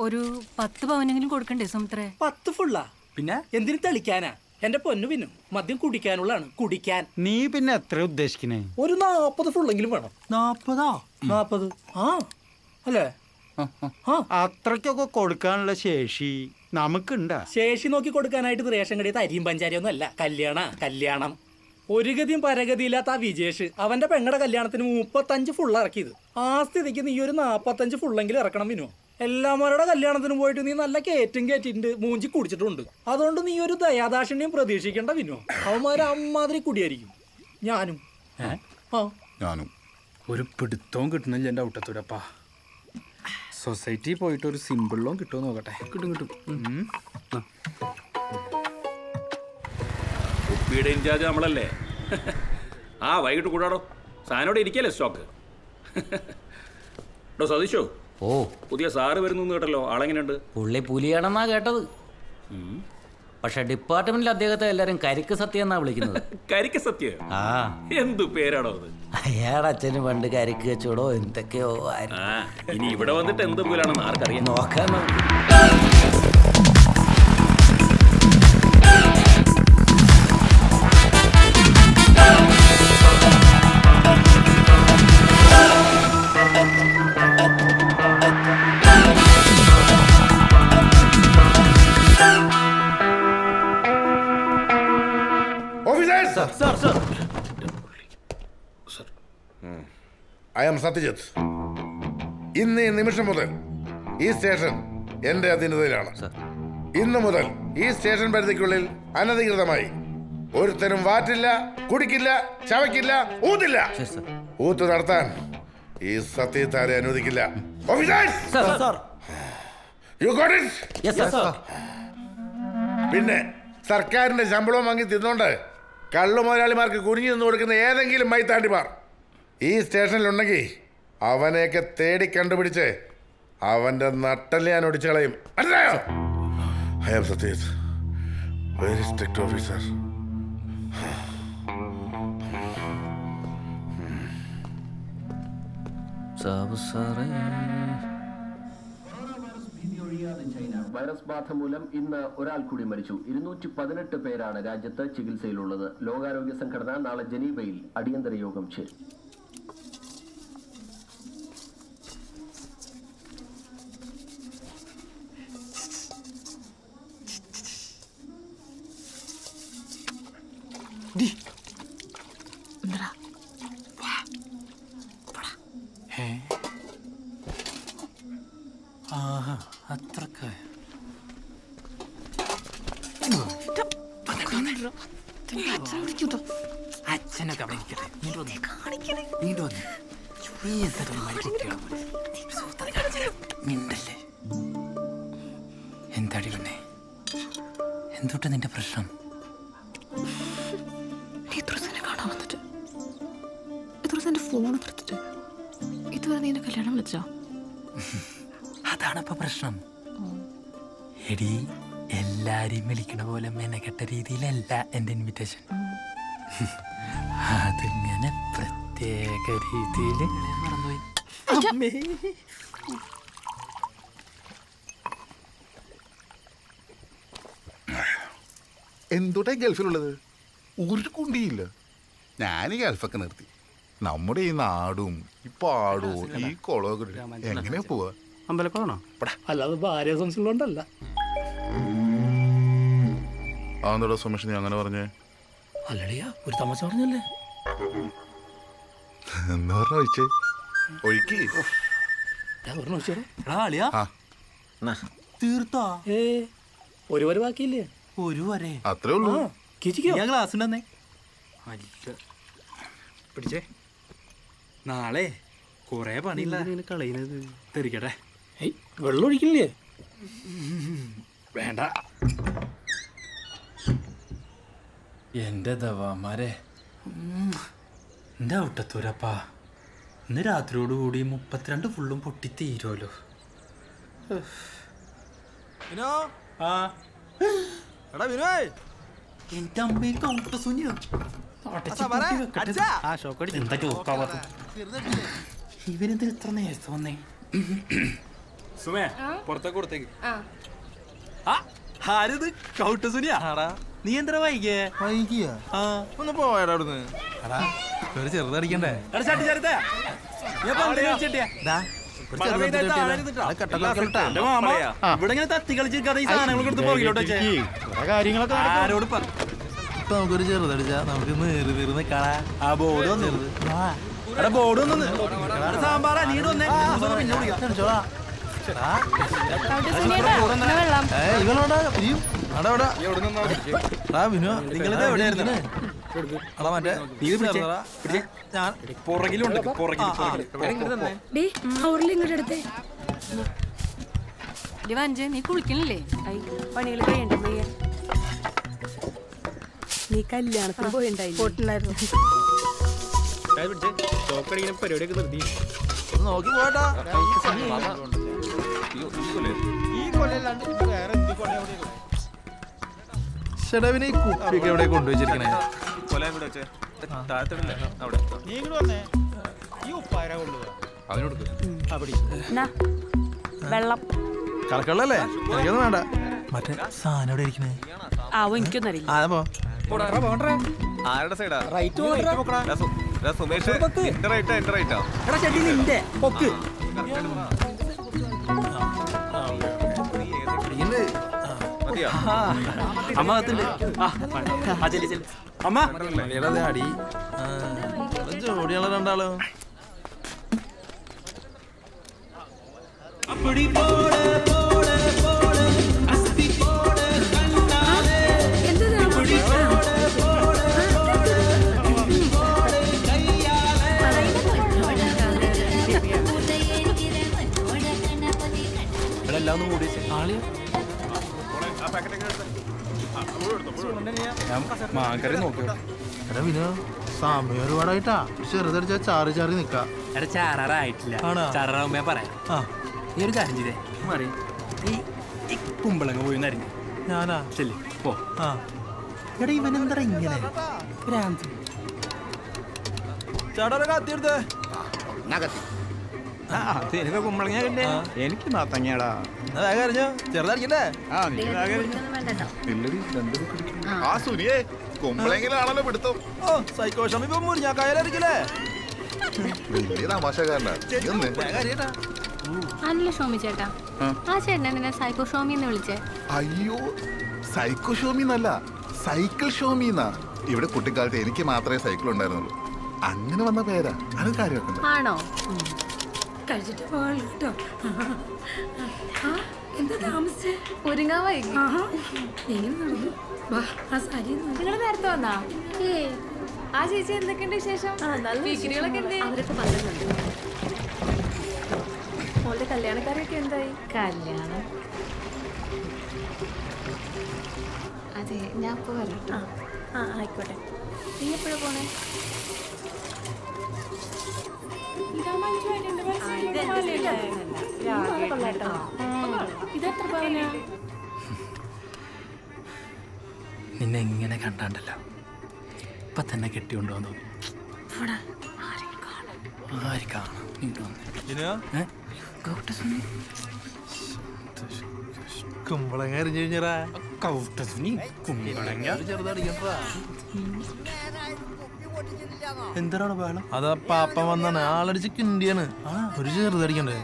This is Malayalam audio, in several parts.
ഒരു പത്ത് പവനെങ്കിലും കൊടുക്കണ്ടേ സുമിത്രേ? പത്ത് ഫുള്ളാ പിന്നെ? എന്തിനു തെളിക്കാനാ? എന്റെ പൊന്നു പിന്നും മദ്യം കുടിക്കാനുള്ളതാണ്. കുടിക്കാൻ. നീ പിന്നെ എത്ര ഉദ്ദേശിക്കണേ? ഒരു നാപ്പത് ഫുള്ളെങ്കിലും വേണം. നാപ്പതാ? നാപ്പത്. ആ. അല്ലേ? അത്രക്കൊക്കെ കൊടുക്കാനുള്ള ശേഷി നമുക്കുണ്ടാ. ശേഷി നോക്കി കൊടുക്കാനായിട്ട് റേഷൻ കടയിൽ അരിയും പഞ്ചാരിയൊന്നും അല്ല. കല്യാണ കല്യാണം. ഒരു ഗതിയും പരഗതിയില്ലാത്ത ആ വിജേഷ്. അവന്റെ പെങ്ങളുടെ കല്യാണത്തിന് മുപ്പത്തഞ്ച് ഫുള്ള് ഇറക്കിയത്. ആ സ്ഥിതിക്ക് നീ ഒരു നാപ്പത്തഞ്ച് ഫുള്ളെങ്കിലും ഇറക്കണം വിനു. എല്ലാവരുടെ കല്യാണത്തിന് പോയിട്ട് നീ നല്ല കയറ്റും കയറ്റിട്ടുണ്ട് മൂഞ്ചി കുടിച്ചിട്ടുണ്ട്. അതുകൊണ്ട് നീ ഒരു ദയാദാക്ഷിണ്യം പ്രതീക്ഷിക്കേണ്ട വിനോ. അവന്മാര് അമ്മാതിരി കുടിയായിരിക്കും. ഞാനും. ആ. ഞാനും. ഒരു പിടുത്തവും കിട്ടുന്നില്ല എന്റെ ഔട്ടത്തൂരപ്പാ സൊസൈറ്റി പോയിട്ട് ഒരു സിമ്പിളിലും കിട്ടുമോ നോക്കട്ടെ. കിട്ടും കിട്ടും. ഉപ്പിയുടെ കുപ്പിയുടെ ഇൻചാർജ് നമ്മളല്ലേ? ആ വൈകിട്ട് കൂടാടോ. സാധനോടെ ഇരിക്കല്ലേ സ്റ്റോക്ക് ഡോ സതീഷോ ഓ. പുതിയ സാറ് വരുന്നു കേട്ടല്ലോ. ആളെങ്ങനെയുണ്ട്? പുള്ളി പുലിയാണെന്നാ കേട്ടത്. പക്ഷെ ഡിപ്പാർട്ട്മെന്റിൽ അദ്ദേഹത്തെ എല്ലാരും കരിക്ക് സത്യം എന്നാ വിളിക്കുന്നത്. കരിക്ക് സത്യം? ആ. എന്തു പേരാണോ അത്? അയാളുടെ അച്ഛന് പണ്ട് കരിക്ക് വെച്ചോടോ എന്തൊക്കെയോ ഇനി ഇവിടെ വന്നിട്ട് എന്ത് പോലാണെന്ന് ആർക്കറിയാം? നോക്കാൻ സത്യജിത്ത്. ഇന്ന് ഈ നിമിഷം മുതൽ ഈ സ്റ്റേഷൻ എന്റെ അധീനതയിലാണ്. ഇന്ന് മുതൽ ഈ സ്റ്റേഷൻ പരിധിക്കുള്ളിൽ അനധികൃതമായി ഒരുത്തരും വാറ്റില്ല കുടിക്കില്ല ചവയ്ക്കില്ല ഊത്തില്ല. ഊത്ത് നടത്താൻ ഈ സത്യത്താരെ അനുവദിക്കില്ല. ഓഫീസേഴ്സ്! യു ഗോട്ട് ഇറ്റ് പിന്നെ സർക്കാരിന്റെ ശമ്പളവും വാങ്ങി തിന്നുകൊണ്ട് കള്ളു മുതലാളിമാർക്ക് കുനിഞ്ഞു നിന്ന് കൊടുക്കുന്ന ഏതെങ്കിലും മൈത്താണ്ടിമാർ. ഈ സ്റ്റേഷനിലുണ്ടെങ്കിൽ അവനെയൊക്കെ തേടി കണ്ടുപിടിച്ച് അവന്റെ നട്ടൽ ഞാൻ ഒടിച്ചു കളയും. മനസ്സിലായോ? I am Satyajith very strict officer Sabu സാറേ. വൈറസ് ബാധ മൂലം ഇന്ന് ഒരാൾ കൂടി മരിച്ചു. ഇരുന്നൂറ്റി പതിനെട്ട് പേരാണ് രാജ്യത്ത് ചികിത്സയിലുള്ളത്. ലോകാരോഗ്യ സംഘടന നാളെ ജനീവയിൽ അടിയന്തര യോഗം ചേരും. ആഹാ അത്രക്ക. അച്ഛനൊക്കെ പോലെ. മിണ്ടല്ലേ? എന്താടി പെണ്ണേ? എന്തുട്ടാ നിന്റെ പ്രശ്നം? കാണാൻ വന്നിട്ട്. ഫോൺ എടുത്തിട്ട്. നീ എന്നെ കല്യാണം വിളിച്ചോ? അതാണ് ഇപ്പൊ പ്രശ്നം. എടി എല്ലാരെയും വിളിക്കണ പോലെ മെനക്കെട്ട രീതിയിലല്ല എന്റെ ഇൻവിറ്റേഷൻ അതിങ്ങനെ പ്രത്യേക രീതിയിൽ മറന്നുപോയി. ഗൾഫിലുള്ളത്? ഒരു കുണ്ടിയില്ല. ഞാൻ ഈ ഗൾഫൊക്കെ നിർത്തി. നമ്മുടെ ഈ നാടും ഈ പാടും ഈ കുളമൊക്കെ ഇട്ടിട്ട് എങ്ങനെയാ പോവാ? അമ്പലക്കുളമാണോ അല്ലാതെ ഭാര്യ സംശയമുള്ളതുകൊണ്ടല്ല. അതെന്താ സുമേഷ് നീ അങ്ങനെ പറഞ്ഞേ? അല്ലടിയാ ഒരു തമാശ പറഞ്ഞല്ലേ? എന്താ പറഞ്ഞ ഒഴിച്ചേ? ഒഴുക്കി. തീർത്താ? ഏ. ഒരു വരെ ബാക്കിയില്ലേ? ഒരു വരെ. അത്രേ ഉള്ളൂ. ഞാൻ ക്ലാസ് ഉണ്ടെന്നേ പിടിച്ചേ. നാളെ കൊറേ പണിയില്ല. കളയുന്നത് തെറിക്കട്ടെ വെള്ളം ഒഴിക്കില്ലേ? വേണ്ട. എന്റെ ദവാമാരെ എന്റെ ഔട്ടത്തൂരപ്പാ. ഇന്ന് രാത്രിയോടുകൂടി മുപ്പത്തിരണ്ട് ഫുള്ളും പൊട്ടി തീരുമല്ലോ വിനോയ് എന്റെ അമ്മയ്ക്ക് ഔട്ടസൂന്യ എന്താ ചോക്കാവാത്ത ഇവനെന്തിന് ഇത്ര നേരത്തെ വന്നേ? സുമേ പുറത്തേക്ക് കൊടുത്തേക്ക്. ആ. ആരിത്? കൗട്ട് സുനിയാടാ നീ എന്താ വൈകിയേ? വൈകിയ? ആ. ഒന്ന് പോയടാ അവിടുന്ന്? ഒരു ചെറുതടിക്കണ്ടേ ഇവിടെ ഇങ്ങനെ തത്തി കളിച്ചിരിക്കാതെ ഈ പോകിലോട്ട് കാര്യങ്ങളൊക്കെ ആരോട് പറ? ഇപ്പൊ നമുക്കൊരു ചെറുതടിച്ചാ നമുക്ക് നീറി നീറി കാണാ ആ ബോർഡ് വന്നു. എടാ ബോർഡ് സാമ്പാറാ നീ പുറകിലുണ്ട് പുറകിൽ പുറകിൽ ഡേ അവരിലിങ്ങോട്ട് എടുത്തേ. ഡി വഞ്ചേ നീ കുളിക്കണില്ലേ? പണികൾ കഴിയണ്ട മയ്യ നീ കല്യാണത്തിന് പരിപാടിയൊക്കെ നിർത്തി. ഒന്ന് നോക്കി പോട്ടാ ഈ കൊല്ലല്ലാണ്ട് വേറെ എന്ത് കൊല്ലം എവിടെയാ ഉള്ളത്? ചേട്ടാ പിന്നെ ഈ കുപ്പിയൊക്കെ എവിടെ കൊണ്ടുവച്ചിരിക്കണേ കലക്കള്ളല്ലേ? എനിക്കൊന്നും വേണ്ട. മറ്റേ സാധനം എവിടെ ഇരിക്കണേ ആവും എനിക്കൊന്നറിയില്ല ആ പോ. ആരുടെ സൈഡാ റൈറ്റ് സുമേഷ് പൊക്ക്. മതിയോ? അമ്മ അകത്തുണ്ട് അടി. ജോഡിയുള്ള രണ്ടാളോ. ഇവിടെ എല്ലാം മാങ്കറി നോക്കുക എടാ വിനു സമയം ഒരുപാടായിട്ടാ. ചെറുതടിച്ചാ ചാറി ചാറി നിക്കാ. എടാ ചാറാറായിട്ടില്ല. ആണോ? ചാറാറാകുമ്പോ പറയാം. ആ. നീ ഒരു കാര്യം ചെയ്തേ. മാറി. ഈ ഈ കുമ്പളങ്ങ പോയി നരിഞ്ഞു ഞാനാ? ചെല്ലി പോ. എടാ ഇവൻ എന്താ ഇങ്ങനെ? ഭ്രാന്ത് ചേട്ടാ കത്തി എനിക്ക് കുമ്പളങ്ങ കിട്ടേ എനിക്ക് അറിഞ്ഞോ? ആ സുനിയേ കുമ്പളെങ്കിലാണല്ലോ പിടുത്തം. ഓ സൈക്കോ അല്ല ഷോമി ചേട്ടാ. ആ. സൈക്കോ ഷോമി എന്ന് വിളിച്ചേ. അയ്യോ സൈക്കോ ഷോമി എന്നല്ല സൈക്കിൾ ഷോമി എന്നാ. ഇവിടെ കുട്ടിക്കാലത്ത് എനിക്ക് മാത്രമേ സൈക്കിൾ ഉണ്ടായിരുന്നുള്ളൂ. അങ്ങനെ വന്ന പേരാ. അത് കാര്യമൊക്കെ ആണോ? കഴിച്ചിട്ട് പോകാൻ കേട്ടോ. എന്താ താമസിച്ചേ? ഒരുങ്ങാൻ വൈകി എങ്ങനെ നടന്നു. വാ ആ സാരി നിങ്ങൾ നേരത്തെ വന്നാ? ആ ചേച്ചി എന്തൊക്കെയുണ്ട് വിശേഷം? അവരൊക്കെ പറയുന്നുണ്ട് മോളുടെ കല്യാണക്കാരൊക്കെ എന്തായി? കല്യാണം. അതെ ഞാൻ ആ ആയിക്കോട്ടെ. നീ എപ്പോഴാണ് പോണേ? നിന്നെ ഇങ്ങനെ കണ്ടാണ്ടല്ല. ഇപ്പൊ തന്നെ കെട്ടിക്കൊണ്ടുവന്നു ആര് കാണാം? ഇങ്ങോട്ട് വന്നേ. വിനു ഏ? കൗട്ടസുനി. കുമ്പളങ്ങ എറിഞ്ഞു കഴിഞ്ഞാ. കൗട്ടസുനി, കുമ്പളങ്ങ. ചെറുതടിക്കണ്ടാ എന്തിനാണ് ബഹളം അതാ പാപ്പ വന്നാണ്. ആളടിച്ച് കിണ്ടിയാണ് ഒരു ചെറുതടിക്കണ്ടേ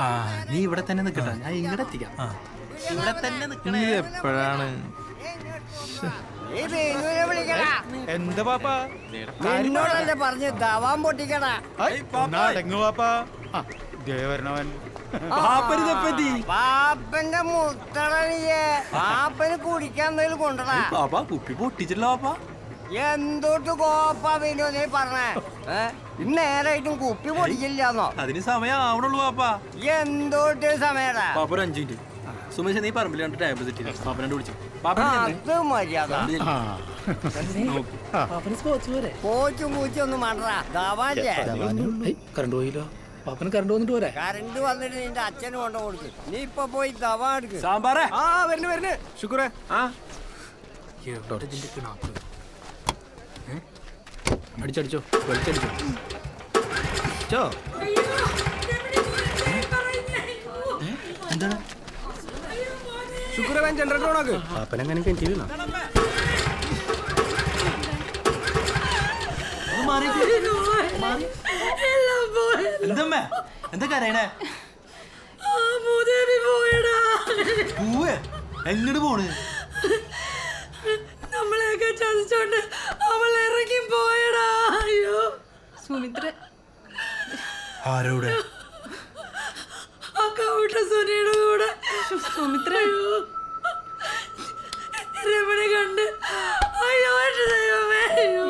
ആ നീ ഇവിടെ തന്നെ നിൽക്കട്ടെ ഞാൻ ഇങ്ങോട്ട് എത്തിക്കാം. ആ. ഇവിടെ തന്നെ നിൽക്കണേ എപ്പോഴാണ്? എന്താ പാപ്പാ? എന്നോടല്ലേ പറഞ്ഞ് ദവാൻ പൊട്ടിക്കടാ. ഒന്ന് അടങ്ങ് പാപ്പാ. ആ ദേ വരണവൻ. പാപ്പരിതെപ്പറ്റി പാപ്പന്റെ മുത്തടനിയെ പാപ്പന് കുടിക്കാൻ എന്തെങ്കിലും കൊണ്ടടാ പാപ്പ കുപ്പി പൊട്ടിച്ചല്ലോ പാപ്പ. എന്തോട്ട് കോപ്പാ വിനോ നീ പറഞ്ഞേ? ഇന്നേരായിട്ടും ഇന്ന് കുപ്പി പൊടിക്കില്ലാന്നോ അതിന് സമയം ആവണുള്ളൂ പാപ്പ. എന്തോട്ട് സമയടാ? പാപ്പ ഒരു അഞ്ചു മിനിറ്റ്. സുമേഷ് നീ പറമ്പിൽ രണ്ട് ടാബ്ലറ്റ് വിളിച്ചു അത് മര്യാദ. പാപ്പന് സ്പോർട്സ് പോരെ? കോച്ചും കൂച്ചും ഒന്നും വേണ്ടടാ. ദവാല്ലേ കറണ്ട് പോയില്ലോ. പാപ്പന് കറണ്ട് വന്നിട്ട് പോരെ? കറണ്ട് വന്നിട്ട് നിന്റെ അച്ഛന് കൊണ്ട കൊടുക്ക്. നീ ഇപ്പൊ പോയി ദവാ എടുക്ക്. സാമ്പാറേ? ആ വരുന്നു വരുന്നു ശുക്രേ. ആ. ഇതിന്റെ കിണാപ്പ്? അടിച്ചടിച്ചോ വലിച്ചടിച്ചോ. ചോ. എന്താണ്? ശുക്രവാൻ ജനറേറ്റർ ഓണാക്ക് പാപ്പനെങ്ങനെ കിണറ്റി വീണോ എന്തമ്മേ? എന്താ നമ്മളെയൊക്കെ ചതിച്ചോണ്ട് പോയടാ അയ്യോ. സുമിത്ര. ആരോടെ? ആ കൗട്ട സുനിയുടെ കൂടെ. സുമിത്ര. രമണി കണ്ട്. അയ്യോ ദൈവമേ അയ്യോ.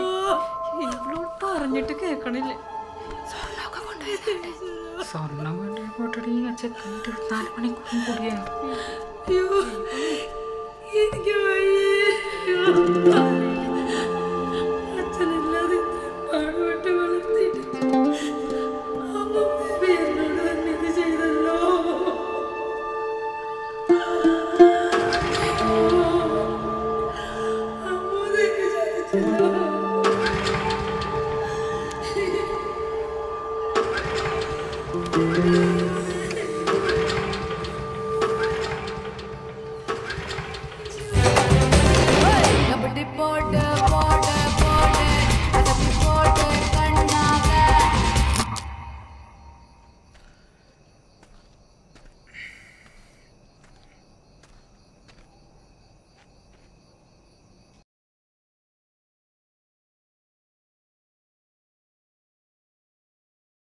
ഇവളോട് പറഞ്ഞിട്ട് കേക്കണില്ല. മണിക്കൂറും കൂടിയാ അയ്യോ. എനിക്ക് വയ്യേ.